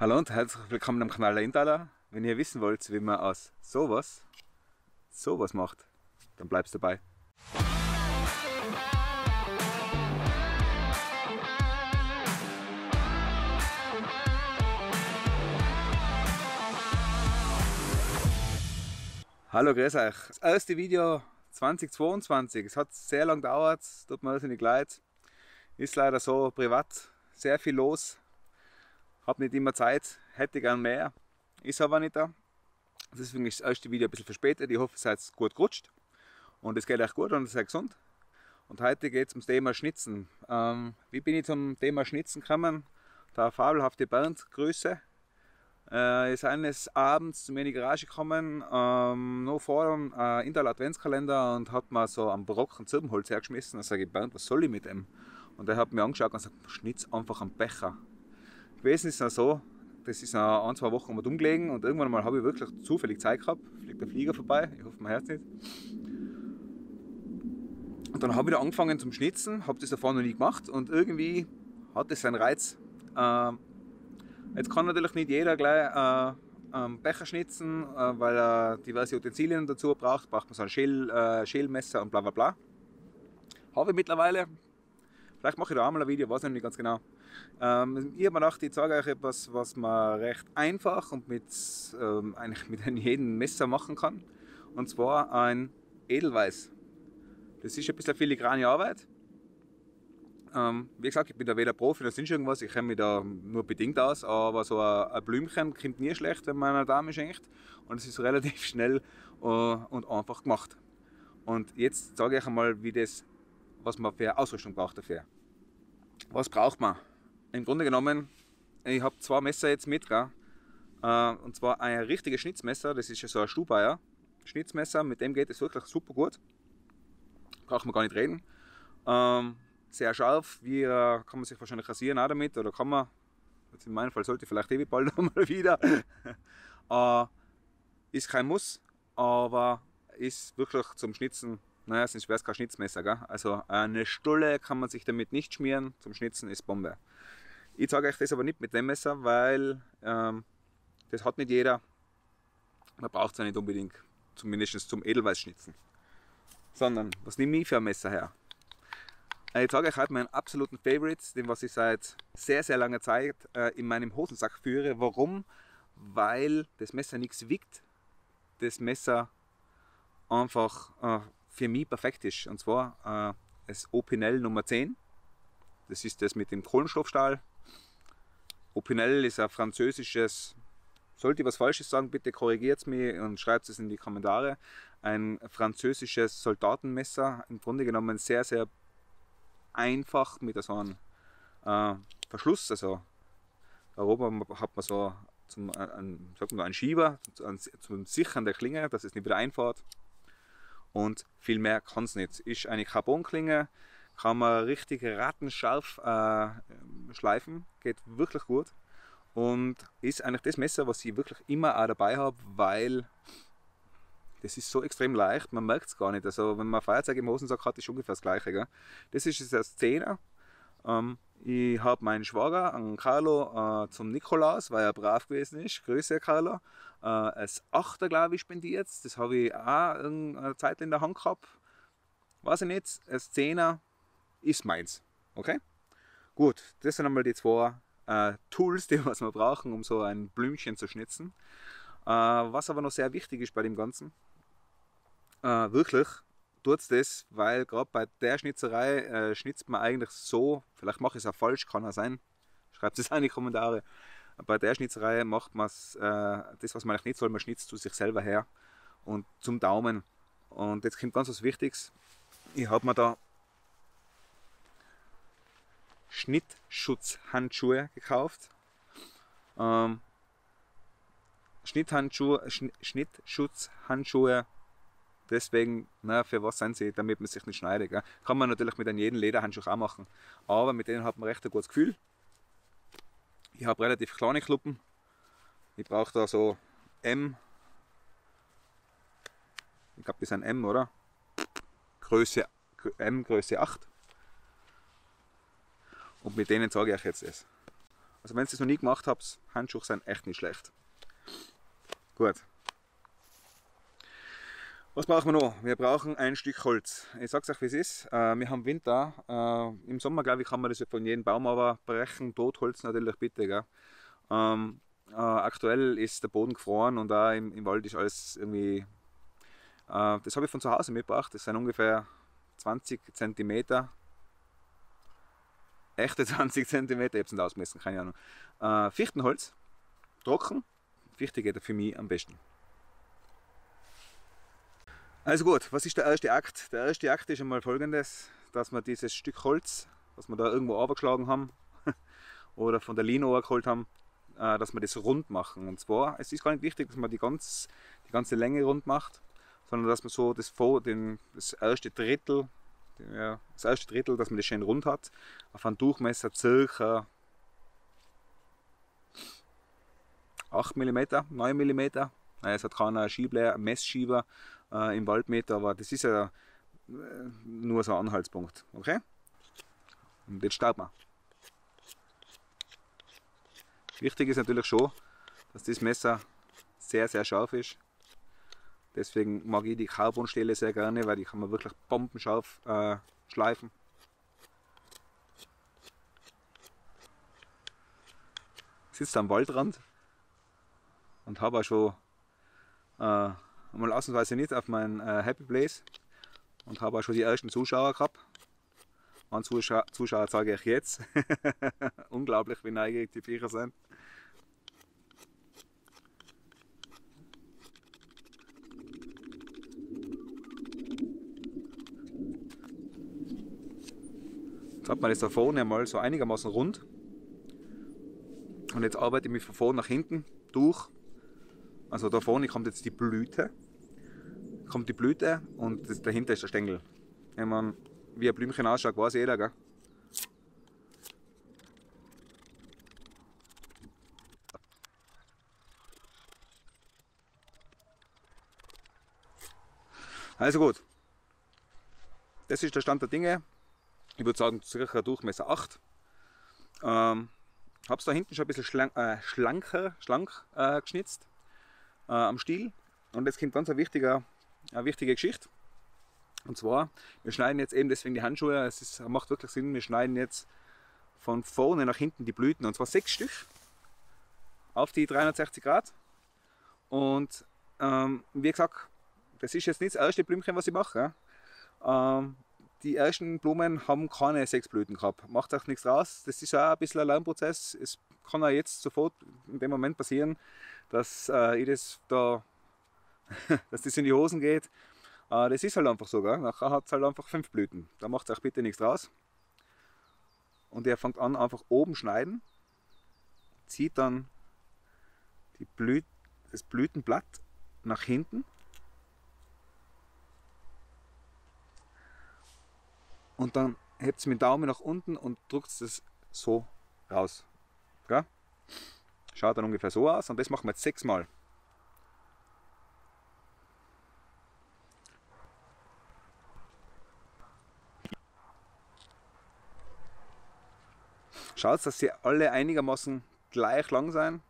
Hallo und herzlich willkommen am Kanal der Intaler. Wenn ihr wissen wollt, wie man aus sowas sowas macht, dann bleibst dabei. Hallo, grüß euch. Das erste Video 2022. Es hat sehr lang gedauert, tut mir nicht leid. Ist leider so privat sehr viel los. Hab nicht immer Zeit, hätte gern mehr. Ist aber nicht da. Deswegen ist das erste Video ein bisschen verspätet. Ich hoffe, ihr seid gut gerutscht und es geht euch gut und ihr seid gesund. Und heute geht es ums Thema Schnitzen. Ähm, wie bin ich zum Thema Schnitzen gekommen? Der fabelhafte Bernd, Grüße, äh, ist eines Abends zu mir in die Garage gekommen, ähm, noch vor dem äh, Intel Adventskalender und hat mir so am barocken Zirbenholz hergeschmissen. Und sage ich, Bernd, was soll ich mit dem? Und er hat mir angeschaut und gesagt, schnitz einfach am Becher. Gewesen ist es so, das ist ein, zwei Wochen mal umgelegen und irgendwann mal habe ich wirklich zufällig Zeit gehabt, fliegt der Flieger vorbei, ich hoffe, man hört es nicht. Und dann habe ich da angefangen zum Schnitzen, habe das davor noch nie gemacht und irgendwie hat es seinen Reiz. Ähm, Jetzt kann natürlich nicht jeder gleich äh, Becher schnitzen, äh, weil er diverse Utensilien dazu braucht. Braucht man so ein Schäl, äh, Schälmesser und bla bla bla. Habe ich mittlerweile. Vielleicht mache ich da auch mal ein Video, weiß ich nicht ganz genau. Ähm, ich habe mir gedacht, ich zeige euch etwas, was man recht einfach und mit, ähm, eigentlich mit jedem Messer machen kann. Und zwar ein Edelweiß. Das ist ein bisschen filigrane Arbeit. Ähm, wie gesagt, ich bin da weder Profi noch sonst irgendwas, ich kenne mich da nur bedingt aus, aber so ein, ein Blümchen kommt nie schlecht, wenn man einer Dame schenkt. Und es ist relativ schnell uh, und einfach gemacht. Und jetzt sage ich einmal, wie das, was man für Ausrüstung braucht dafür. Was braucht man? Im Grunde genommen, ich habe zwei Messer jetzt mit, gell? Uh, und zwar ein richtiges Schnitzmesser, das ist ja so ein Stubaier Schnitzmesser, mit dem geht es wirklich super gut. Braucht man gar nicht reden. Ähm, sehr scharf. Wie äh, kann man sich wahrscheinlich rasieren auch damit oder kann man, jetzt in meinem Fall sollte ich vielleicht eh bald mal wieder. äh, ist kein Muss, aber ist wirklich zum Schnitzen, naja, sonst wäre es kein Schnitzmesser. Gell? Also eine Stulle kann man sich damit nicht schmieren, zum Schnitzen ist Bombe. Ich zeige euch das aber nicht mit dem Messer, weil ähm, das hat nicht jeder. Man braucht es ja nicht unbedingt, zumindest zum Edelweißschnitzen. Sondern, was nehme ich für ein Messer her? Äh, ich zeige euch heute meinen absoluten Favorite, den was ich seit sehr, sehr langer Zeit äh, in meinem Hosensack führe. Warum? Weil das Messer nichts wiegt. Das Messer einfach äh, für mich perfekt ist. Und zwar das Opinel Nummer 10. Das ist das mit dem Kohlenstoffstahl. Opinel ist ein französisches, sollte ich was Falsches sagen, bitte korrigiert es mich und schreibt es in die Kommentare. Ein französisches Soldatenmesser, im Grunde genommen sehr, sehr einfach mit so einem äh, Verschluss. Also da oben hat man so zum, äh, ein, sagt man, einen Schieber zum, zum Sichern der Klinge, dass es nicht wieder einfahrt. Und viel mehr kann es nicht. Ist eine Carbonklinge, kann man richtig rattenscharf äh, schleifen, geht wirklich gut. Und ist eigentlich das Messer, was ich wirklich immer auch dabei habe, weil das ist so extrem leicht, man merkt es gar nicht. Also wenn man Feuerzeug im Hosensack hat, ist ungefähr das gleiche. Gell? Das ist jetzt das 10er. Ähm, ich habe meinen Schwager, einen Carlo, äh, zum Nikolaus, weil er brav gewesen ist. Grüße Carlo. Äh, als 8er, glaube ich, spendiert. Das habe ich auch eine Zeit in der Hand gehabt. Weiß ich nicht. Als 10er ist meins. Okay? Gut, das sind einmal die zwei äh, Tools, die was wir brauchen, um so ein Blümchen zu schnitzen. Äh, was aber noch sehr wichtig ist bei dem Ganzen, äh, wirklich tut es das, weil gerade bei der Schnitzerei äh, schnitzt man eigentlich so, vielleicht mache ich es auch falsch, kann auch sein, schreibt es in die Kommentare. Bei der Schnitzerei macht man äh, das, was man nicht soll, man schnitzt zu sich selber her und zum Daumen. Und jetzt kommt ganz was Wichtiges. Ich habe mir da Schnittschutzhandschuhe gekauft. Ähm, Schnitthandschuhe, Schnittschutzhandschuhe Deswegen, na, für was sind sie? Damit man sich nicht schneidet. Gell? Kann man natürlich mit jeden Lederhandschuh auch machen. Aber mit denen hat man recht ein gutes Gefühl. Ich habe relativ kleine Kluppen. Ich brauche da so M. Ich glaube, das ist ein M, oder? Größe M, Größe 8. Und mit denen sage ich euch jetzt das. Also wenn ihr es noch nie gemacht habt, Handschuhe sind echt nicht schlecht. Gut. Was brauchen wir noch? Wir brauchen ein Stück Holz. Ich sag's euch, wie es ist. Äh, wir haben Winter. Äh, Im Sommer, glaube ich, kann man das von jedem Baum aber brechen. Totholz natürlich bitte. Ähm, äh, aktuell ist der Boden gefroren und da im, im Wald ist alles irgendwie. Äh, das habe ich von zu Hause mitgebracht. Das sind ungefähr 20 cm. Echte 20 cm, ich habe es nicht ausgemessen, keine Ahnung. Äh, Fichtenholz, trocken. Fichte geht für mich am besten. Also gut, was ist der erste Akt? Der erste Akt ist einmal folgendes, dass wir dieses Stück Holz, was wir da irgendwo abgeschlagen haben oder von der Linie geholt haben, äh, dass wir das rund machen. Und zwar, es ist gar nicht wichtig, dass man die, ganz, die ganze Länge rund macht, sondern dass man so das, den, das erste Drittel, das erste Drittel, dass man das schön rund hat, auf einem Durchmesser circa 8 mm, 9 mm. Es hat keinen Schieber, Messschieber äh, im Waldmeter, aber das ist ja äh, nur so ein Anhaltspunkt. Okay? Und jetzt starten wir. Wichtig ist natürlich schon, dass das Messer sehr, sehr scharf ist. Deswegen mag ich die Carbonstähle sehr gerne, weil die kann man wirklich bombenscharf äh, schleifen. Ich sitze am Waldrand und habe auch schon äh, mal ausnahmsweise nicht auf mein äh, Happy Place und habe auch schon die ersten Zuschauer gehabt. An Zuschauer, Zuschauer zeige ich jetzt. Unglaublich, wie neugierig die Viecher sind. Jetzt hat man das da vorne mal so einigermaßen rund. Und jetzt arbeite ich mich von vorne nach hinten durch also da vorne kommt jetzt die Blüte. Kommt die Blüte und das, dahinter ist der Stängel. Wenn man wie ein Blümchen ausschaut, weiß jeder, gell? Also gut. Das ist der Stand der Dinge. Ich würde sagen, circa Durchmesser 8. Ähm, habe es da hinten schon ein bisschen schlank, äh, schlanker, schlank äh, geschnitzt äh, am Stiel. Und jetzt kommt ganz eine wichtige, eine wichtige Geschichte. Und zwar, wir schneiden jetzt eben deswegen die Handschuhe, es ist, macht wirklich Sinn, wir schneiden jetzt von vorne nach hinten die Blüten und zwar sechs Stück auf die 360 Grad. Und ähm, wie gesagt, das ist jetzt nicht das erste Blümchen, was ich mache. Ähm, die ersten Blumen haben keine sechs Blüten gehabt. Macht auch nichts raus. Das ist auch ein bisschen ein Lernprozess. Es kann auch jetzt sofort in dem Moment passieren, dass äh, ich das da, dass das in die Hosen geht. Äh, das ist halt einfach so, gell? nachher hat es halt einfach fünf Blüten. Da macht es auch bitte nichts draus. Und er fängt an einfach oben schneiden, zieht dann die Blüt das Blütenblatt nach hinten und dann hebt es mit dem Daumen nach unten und drückt es so raus. Gell? Schaut dann ungefähr so aus und das machen wir jetzt sechsmal. Schaut, dass sie alle einigermaßen gleich lang sein.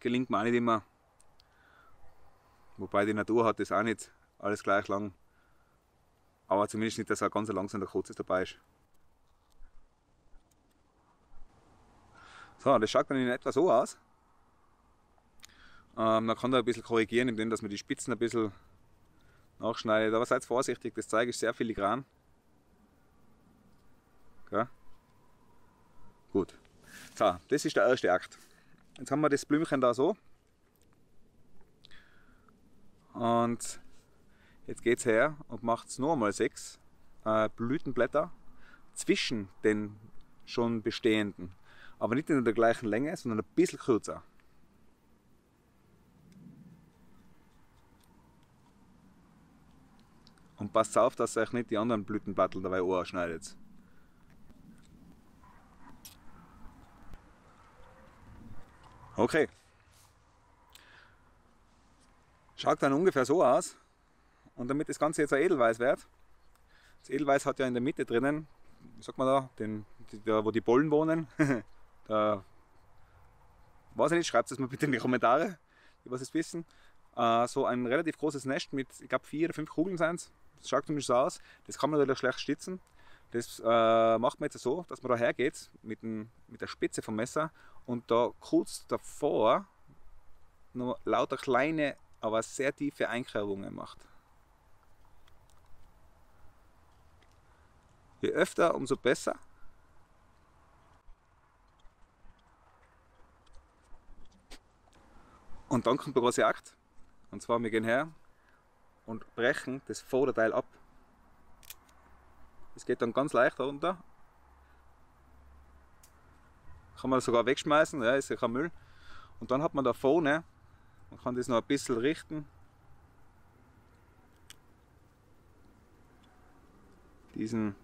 Gelingt mir auch nicht immer. Wobei die Natur hat das auch nicht alles gleich lang. Aber zumindest nicht, dass ein ganz langsamer kurzes dabei ist. So, das schaut dann in etwa so aus. Ähm, man kann da ein bisschen korrigieren, indem dass man die Spitzen ein bisschen nachschneidet. Aber seid vorsichtig, das Zeug ist sehr filigran. Okay. Gut. So, das ist der erste Akt. Jetzt haben wir das Blümchen da so. Und jetzt geht es her und macht nur einmal sechs äh, Blütenblätter zwischen den schon bestehenden aber nicht in der gleichen Länge, sondern ein bisschen kürzer. Und passt auf, dass ihr euch nicht die anderen Blütenblattel dabei anschneidet. Okay. Schaut dann ungefähr so aus. Und damit das Ganze jetzt ein Edelweiß wird, das Edelweiß hat ja in der Mitte drinnen, wie sagt da, den, da wo die Bollen wohnen, der weiß ich nicht, schreibt es mir bitte in die Kommentare, die was es wissen. Äh, so ein relativ großes Nest mit, ich glaube, vier oder fünf Kugeln sind es. Das schaut zumindest so aus. Das kann man natürlich schlecht stützen. Das äh, macht man jetzt so, dass man da hergeht mit, dem, mit der Spitze vom Messer und da kurz davor noch lauter kleine, aber sehr tiefe Einkerbungen macht. Je öfter, umso besser. Und dann kommt der große Akt. Und zwar, wir gehen her und brechen das Vorderteil ab. Es geht dann ganz leicht runter. Kann man sogar wegschmeißen, ja, ist ja kein Müll. Und dann hat man da vorne, man kann das noch ein bisschen richten. Diesen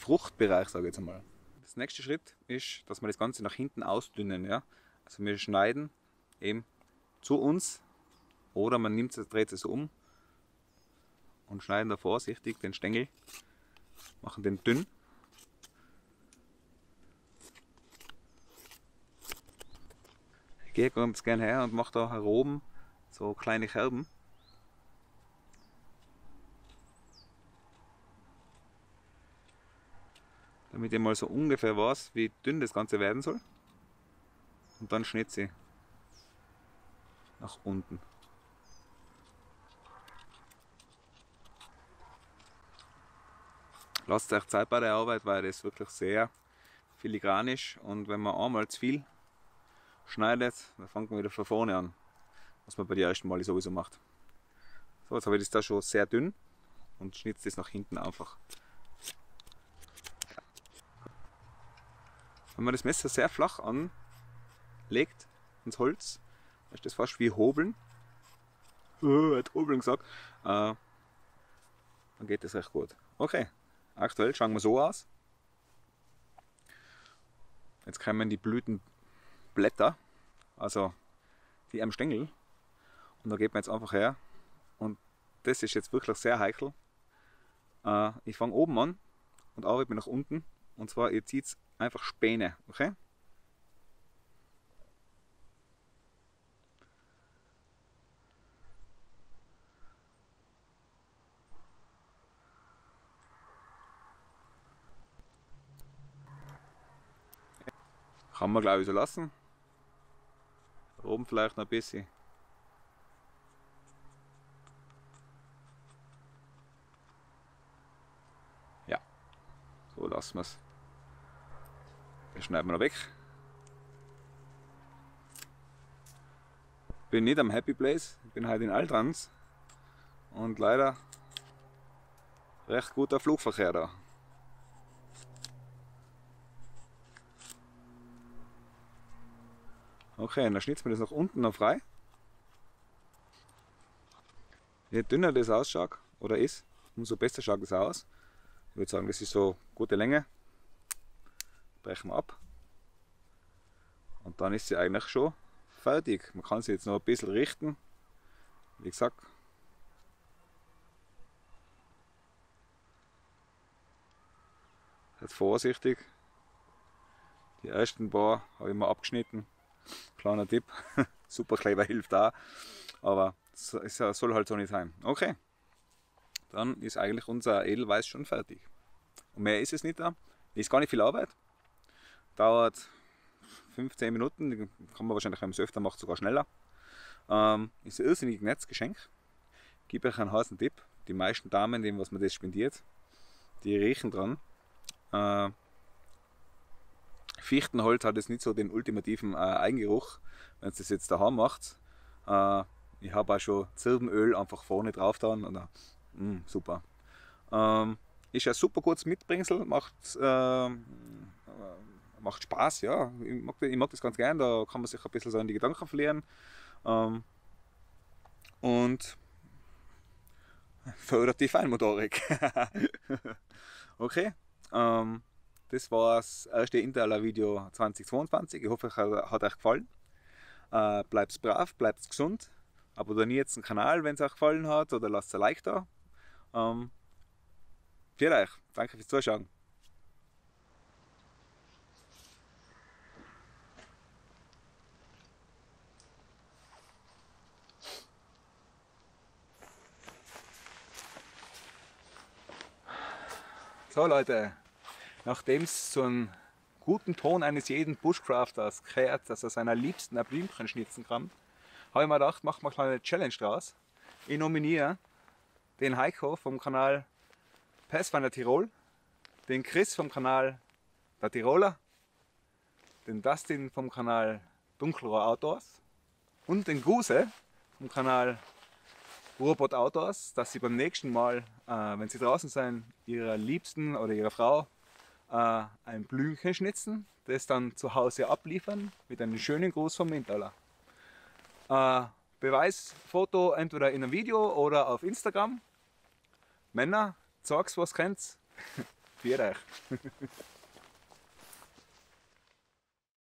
Fruchtbereich, sage ich jetzt einmal. Das nächste Schritt ist, dass wir das Ganze nach hinten ausdünnen. Ja? Also wir schneiden eben zu uns oder man nimmt es, dreht es um und schneiden da vorsichtig den Stängel, machen den dünn. Ich gehe ganz gerne her und mache da heroben so kleine Kerben. Damit ihr mal so ungefähr weiß, wie dünn das Ganze werden soll. Und dann schnitze ich nach unten. lasst euch Zeit bei der Arbeit, weil das wirklich sehr filigran ist und wenn man einmal zu viel schneidet, dann fängt man wieder von vorne an, was man bei den ersten Male sowieso macht. So, jetzt habe ich das da schon sehr dünn und schnitze das nach hinten einfach. Wenn man das Messer sehr flach anlegt ins Holz, ist das fast wie Hobeln. Oh, hat Hobeln gesagt. Äh, dann geht das recht gut. Okay, Aktuell schauen wir so aus. Jetzt kommen die Blütenblätter, also die am Stängel. Und da geht man jetzt einfach her. Und das ist jetzt wirklich sehr heikel. Äh, ich fange oben an und arbeite nach unten. Und zwar, ihr zieht einfach Späne, okay? Kann man glaube ich so lassen. Oben vielleicht noch ein bisschen. Lassen wir es. Das schneiden wir noch weg. Bin nicht am Happy Place, bin halt in Altrans und leider recht guter Flugverkehr da. Okay, dann schnitzen wir das nach unten noch frei. Je dünner das ausschaut oder ist, umso besser schaut es aus. Ich würde sagen, das ist so gute Länge. Brechen wir ab. Und dann ist sie eigentlich schon fertig. Man kann sie jetzt noch ein bisschen richten. Wie gesagt, jetzt vorsichtig. Die ersten paar habe ich mal abgeschnitten. Kleiner Tipp. Superkleber hilft da. Aber es soll halt so nicht sein. Okay. Dann ist eigentlich unser Edelweiß schon fertig. Und mehr ist es nicht da. Ist gar nicht viel Arbeit. Dauert 15 Minuten. Kann man wahrscheinlich, wenn man es öfter macht, sogar schneller. Ähm, ist ein irrsinnig nettes Geschenk. Gebe euch einen heißen Tipp. Die meisten Damen, denen was man das spendiert, die riechen dran. Äh, Fichtenholz hat jetzt nicht so den ultimativen äh, Eigengeruch, wenn es das jetzt daheim macht. Äh, ich habe auch schon Zirbenöl einfach vorne drauf dann. Oder, mm, super. Ähm, ist ein super gutes Mitbringsel, macht, äh, macht Spaß, ja. Ich mag, ich mag, das ganz gern, da kann man sich ein bisschen so in die Gedanken verlieren. Ähm, und fördert die Feinmotorik. okay. Ähm, das war das erste Interla-Video 2022. Ich hoffe, es hat euch gefallen. Äh, bleibt brav, bleibt gesund. Abonniert den Kanal, wenn es euch gefallen hat, oder lasst ein Like da. Ähm, für euch. Danke fürs Zuschauen. So Leute, nachdem es so einen guten Ton eines jeden Bushcrafters gehört, dass er seiner liebsten ein Blümchen schnitzen kann, habe ich mir gedacht, machen wir eine kleine Challenge draus. Ich nominiere den Heiko vom Kanal Pathfinder Tirol, den Chris vom Kanal Der Tiroler, den Dustin vom Kanal Dunkelrohr Outdoors und den Guse vom Kanal Robot Outdoors, dass sie beim nächsten Mal, äh, wenn sie draußen sind, ihrer Liebsten oder ihrer Frau äh, ein Blümchen schnitzen, das dann zu Hause abliefern mit einem schönen Gruß vom Mintaler. Äh, Beweisfoto entweder in einem Video oder auf Instagram. Männer, sag's was kennt's. Für euch.